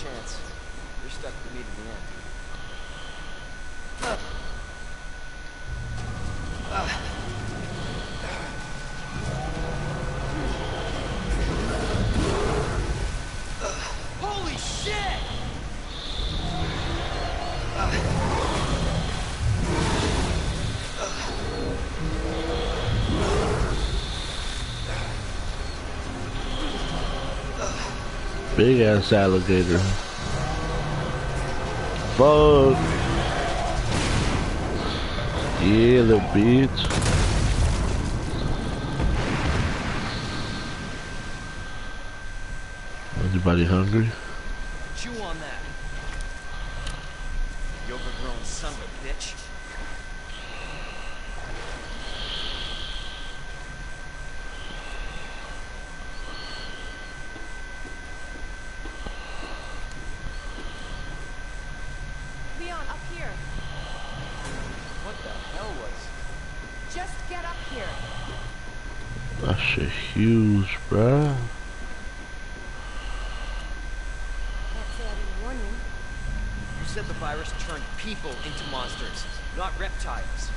chance. You're stuck with me to the end. Holy Big ass alligator. Fuck. Yeah, little bitch. Anybody hungry? Chew on that. You overgrown son of a bitch. Leon, up here. What the hell was... Just get up here. That shit huge, bruh. Can't say I didn't warn you. You said the virus turned people into monsters, not reptiles.